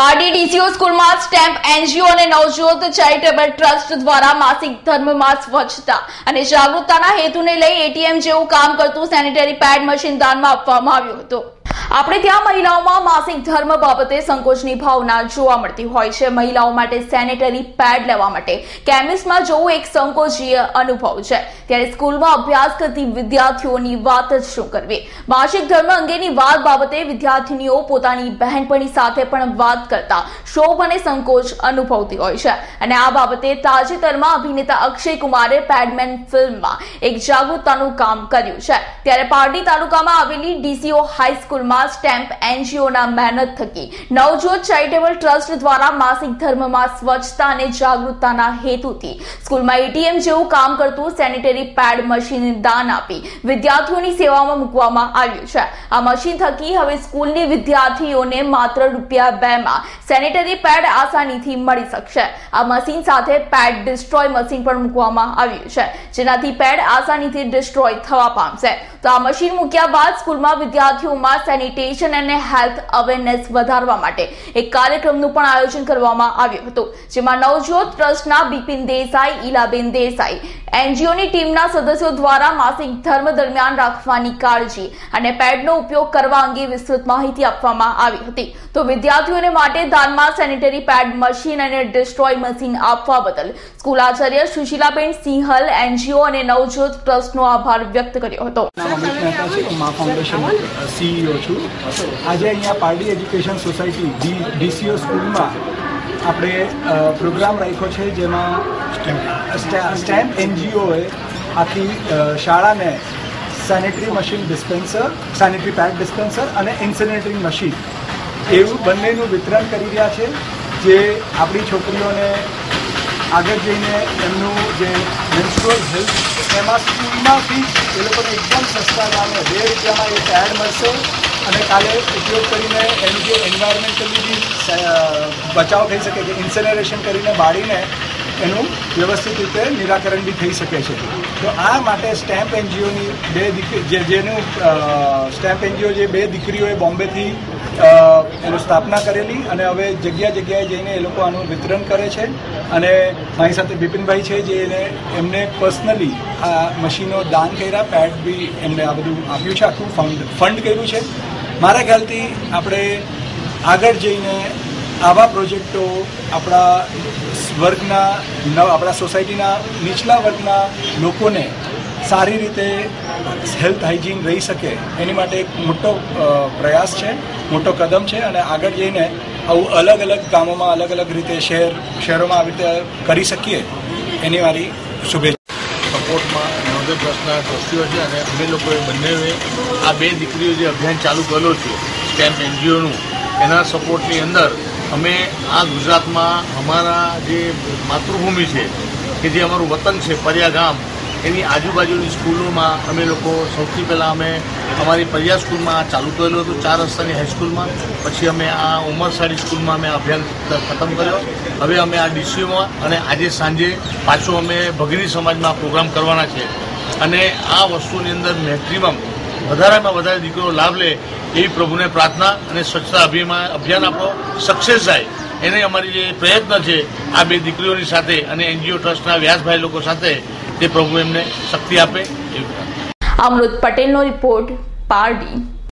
Pardi DCO સ્કૂલમાં stamp, NGO અને Navjot charitable trust દ્વારા માસિક ધર્મમાં સ્વચ્છતા અને જાગૃતતાના હેતુને લઈ એટીએમ જેવું કામ કરતું સેનિટરી પેડ મશીન દાનમાં આપવામાં આવ્યું હતું. આપણે ત્યાં મહિલાઓમાં માસિક ધર્મ બાબતે સંકોચની ભાવના જોવા મળતી હોય છે. મહિલાઓ માટે સેનેટરી પેડ લેવા માટે કેમિસ્ટમાં જવું એક સંકોચીય અનુભવ છે. ત્યારે સ્કૂલમાં અભ્યાસ કરતી વિદ્યાર્થીઓની વાત જ શું કરવી? માસિક ધર્મ અંગેની વાત બાબતે વિદ્યાર્થીનીઓ પોતાની બહેનપણી સાથે પણ વાત કરતા શોભ અને સંકોચ અનુભવતી હોય છે. અને આ બાબતે તાજેતરમાં અભિનેતા અક્ષય કુમારે પેડમેન ફિલ્મમાં એક જાગૃતતાનું કામ કર્યું છે. ત્યારે પારડી તાલુકામાં આવેલી ડીસીઓ હાઈસ્કૂલમાં સ્ટેમ્પ એનજીઓના મહેનત થકી. નવજોત ચેરિટેબલ ટ્રસ્ટ દ્વારા માસિક ધર્મમાં સ્વચ્છતા અને જાગૃતતાના હેતુથી સ્કૂલમાં એટીએમ જેવું કામ કરતું સેનિટરી પેડ મશીન દાન આપી વિદ્યાર્થીઓની સેવામાં મૂકવામાં આવ્યું છે. આ મશીન થકી હવે સ્કૂલની વિદ્યાર્થીઓને માત્ર રૂપિયા બે માં સેનિટરી પેડ આસાનીથી મળી શકશે. આ મશીન સાથે પેડ ડિસ્ટ્રોય મશીન પણ મૂકવામાં આવ્યું છે. જેનાથી પેડ આસાનીથી ડિસ્ટ્રોય થવા પામશે. તો આ મશીન મૂક્યા બાદ સ્કૂલમાં વિદ્યાર્થીઓમાં સેનિટેશન અને હેલ્થ અવેરનેસ વધારવા માટે એક કાર્યક્રમનું પણ આયોજન કરવામાં આવ્યું હતું, જેમાં નવજોત ટ્રસ્ટના બિપિન દેસાઈ, ઈલાબેન દેસાઈ, એનજીઓની ટીમના સદસ્યો દ્વારા માસિક ધર્મ દરમિયાન રાખવાની કાળજી અને પેડનો ઉપયોગ કરવા અંગે વિસ્તૃત માહિતી આપવામાં આવી હતી. તો વિદ્યાર્થીઓને માટે દાનમાં સેનિટરી પેડ મશીન અને ડિસ્ટ્રોય મશીન આપવા બદલ સ્કૂલ આચાર્ય સુશીલાબેન સિંહલ, એનજીઓ અને નવજોત ટ્રસ્ટનો આભાર વ્યક્ત કર્યો હતો. નામ અમિત મહેતા છે હું મા ફાઉન્ડેશન સીઈઓ છું. આજે અહીંયા Pardi Education Society D DCO સ્કૂલમાં આપણે પ્રોગ્રામ રાખ્યો છે જેમાં સ્ટે- સ્ટેમ્પ એનજીઓએ આખી શાળાને sanitary machine dispenser sanitary pad dispenser અને ઇન્સિનેટરી મશીન એવું બંનેનું વિતરણ કરી રહ્યા છે જે આપણી છોકરીઓને આગળ જઈને એમનું જે મેન્સ્ટ્રુઅલ હેલ્થ એમાં સ્કૂલમાંથી એ લોકોને એકદમ સસ્તા દામે બે રૂપિયામાં એક એડ મળશે અને કાલે ઉપયોગ કરીને એનું જે એન્વાયરમેન્ટલી બી બચાવ થઈ શકે છે ઇન્સેનરેશન કરીને બાળીને એનું વ્યવસ્થિત રીતે નિરાકરણ બી થઈ શકે છે. તો આ માટે સ્ટેમ્પ એનજીઓની બે દીકરી જેનું સ્ટેમ્પ એનજીઓ જે બે દીકરીઓએ બોમ્બેથી એનું સ્થાપના કરેલી અને હવે જગ્યા જગ્યાએ જઈને એ લોકો આનું વિતરણ કરે છે. અને મારી સાથે બિપિનભાઈ છે જે એને એમને પર્સનલી આ મશીનો દાન કર્યા. પેડ બી એમને આ બધું આપ્યું છે, આખું ફંડ ફંડ કર્યું છે. મારા ખ્યાલથી આપણે આગળ જઈને આવા પ્રોજેક્ટો આપણા વર્ગના આપણા સોસાયટીના નીચલા વર્ગના લોકોને સારી રીતે હેલ્થ હાઇજીન રહી શકે, એની માટે એક મોટો પ્રયાસ છે, મોટો કદમ છે અને આગળ જઈને આવું અલગ અલગ ગામોમાં અલગ અલગ રીતે શહેર, શહેરોમાં આવી રીતે કરી શકીએ, એની મારી શુભેચ્છા. સપોર્ટમાં નવદર ટ્રસ્ટના ટ્રસ્ટીઓ છે અને અમે લોકોએ બંનેએ આ બે દીકરીઓ જે અભિયાન ચાલુ કરેલો છે સ્ટેમ્પ એનજીઓનું, એના સપોર્ટની અંદર અમે આ ગુજરાતમાં અમારા જે માતૃભૂમિ છે, કે જે અમારું વતન છે પરિયા ગામ એની આજુબાજુની સ્કૂલોમાં અમે લોકો સૌથી પહેલાં અમે અમારી પરિયા સ્કૂલમાં ચાલુ કરેલું હતું, ચાર રસ્તાની હાઈસ્કૂલમાં પછી અમે આ ઉમરસાડી સ્કૂલમાં અમે અભિયાન ખતમ કર્યો. હવે અમે આ ડીસીઓમાં અને આજે સાંજે પાછો અમે ભગીની સમાજમાં પ્રોગ્રામ કરવાના છે. અને આ વસ્તુની અંદર મેક્સિમમ વધારેમાં વધારે દીકરીઓ લાભ લે એવી પ્રભુને પ્રાર્થના અને સ્વચ્છતા અભિયાન અભિયાન આપણો સક્સેસ થાય. એને અમારી જે પ્રયત્ન છે આ બે દીકરીઓની સાથે અને એનજીઓ ટ્રસ્ટના વ્યાસભાઈ લોકો સાથે તે પ્રભુ એમને શક્તિ આપે. એવું અમૃત પટેલનો રિપોર્ટ પારડી.